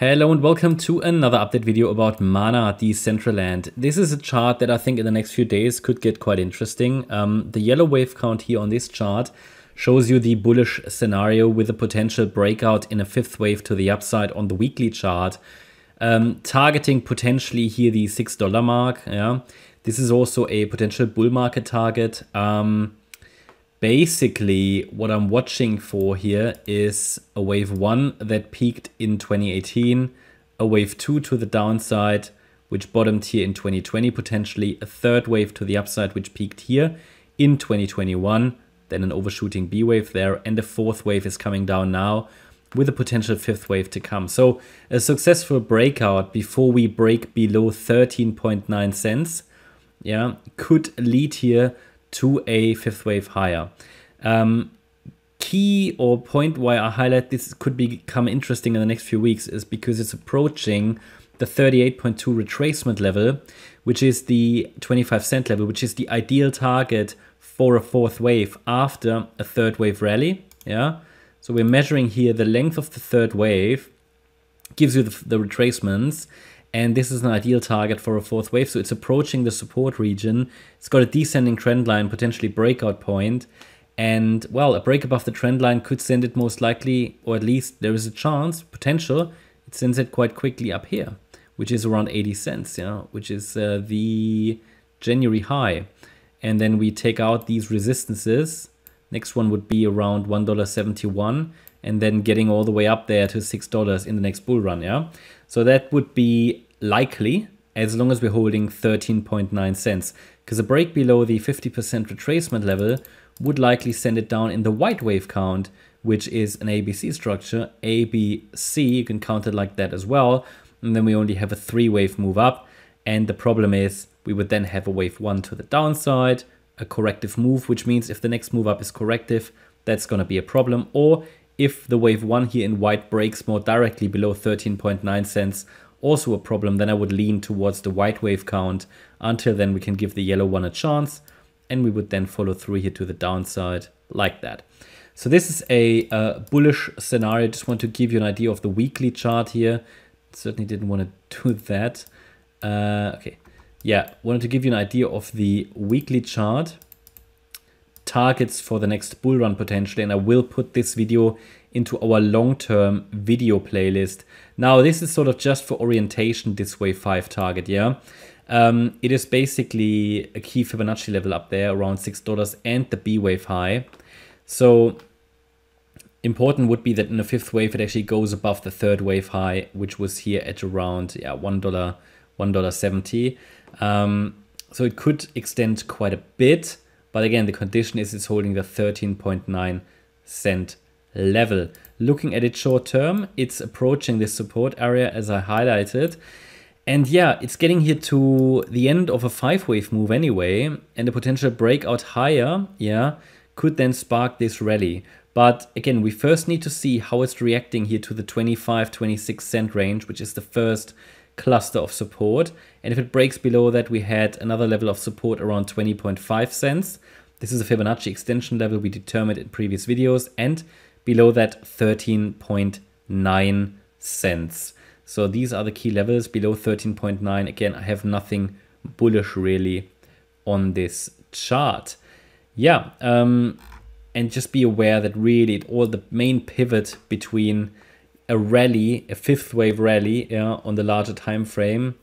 Hello and welcome to another update video about Mana Decentraland. This is a chart that I think in the next few days could get quite interesting. Um, the yellow wave count here on this chart shows you the bullish scenario with a potential breakout in a fifth wave to the upside on the weekly chart, um, targeting potentially here the $6 mark. Yeah, This is also a potential bull market target. Um, basically what I'm watching for here is a wave 1 that peaked in 2018, a wave 2 to the downside, which bottomed here in 2020 potentially, a third wave to the upside, which peaked here in 2021, then an overshooting B wave there, and a fourth wave is coming down now with a potential fifth wave to come. So a successful breakout before we break below 13.9 cents yeah, could lead here to a fifth wave higher. Um, key or point why I highlight this could become interesting in the next few weeks is because it's approaching the 38.2 retracement level, which is the 25 cent level, which is the ideal target for a fourth wave after a third wave rally. Yeah. So we're measuring here the length of the third wave, gives you the, the retracements, and this is an ideal target for a fourth wave. So it's approaching the support region. It's got a descending trend line, potentially breakout point. And well, a break above the trend line could send it most likely, or at least there is a chance, potential, it sends it quite quickly up here, which is around 80 cents, yeah, which is uh, the January high. And then we take out these resistances. Next one would be around $1.71 and then getting all the way up there to $6 in the next bull run, yeah? So that would be likely as long as we're holding 13.9 cents because a break below the 50% retracement level would likely send it down in the white wave count, which is an ABC structure. ABC, you can count it like that as well. And then we only have a three wave move up. And the problem is we would then have a wave one to the downside, a corrective move, which means if the next move up is corrective, that's going to be a problem. Or if the wave 1 here in white breaks more directly below 13.9 cents, also a problem, then I would lean towards the white wave count. Until then, we can give the yellow one a chance, and we would then follow through here to the downside like that. So this is a uh, bullish scenario. Just want to give you an idea of the weekly chart here. Certainly didn't want to do that. Uh, okay, yeah, wanted to give you an idea of the weekly chart targets for the next bull run potentially and I will put this video into our long-term video playlist. Now this is sort of just for orientation this wave 5 target, yeah. Um, it is basically a key Fibonacci level up there around $6 and the B wave high. So important would be that in the fifth wave it actually goes above the third wave high, which was here at around yeah $1, $1.70. Um, so it could extend quite a bit. But again, the condition is it's holding the 13.9 cent level. Looking at it short term, it's approaching this support area as I highlighted. And yeah, it's getting here to the end of a five wave move anyway. And a potential breakout higher, yeah, could then spark this rally. But again, we first need to see how it's reacting here to the 25, 26 cent range, which is the first cluster of support. And if it breaks below that, we had another level of support around 20.5 cents. This is a Fibonacci extension level we determined in previous videos. And below that, 13.9 cents. So these are the key levels below 13.9. Again, I have nothing bullish really on this chart. Yeah, um, and just be aware that really all the main pivot between a rally, a fifth wave rally yeah, on the larger time frame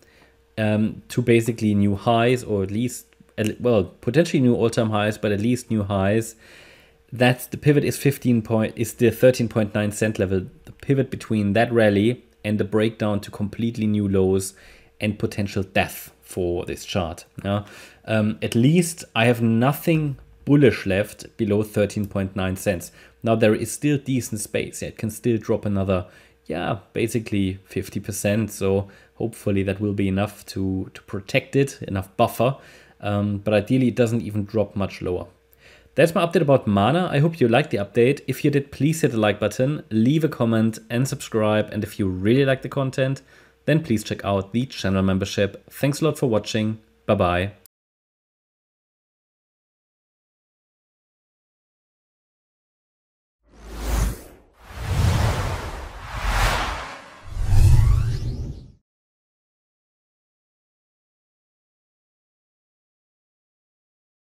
um, to basically new highs or at least, well, potentially new all-time highs, but at least new highs. That's the pivot is 15 point is the 13.9 cent level. The pivot between that rally and the breakdown to completely new lows and potential death for this chart. Yeah? Um, at least I have nothing bullish left below 13.9 cents. Now there is still decent space. It can still drop another, yeah, basically 50%. So hopefully that will be enough to, to protect it, enough buffer. Um, but ideally it doesn't even drop much lower. That's my update about Mana. I hope you liked the update. If you did, please hit the like button, leave a comment and subscribe. And if you really like the content, then please check out the channel membership. Thanks a lot for watching. Bye bye.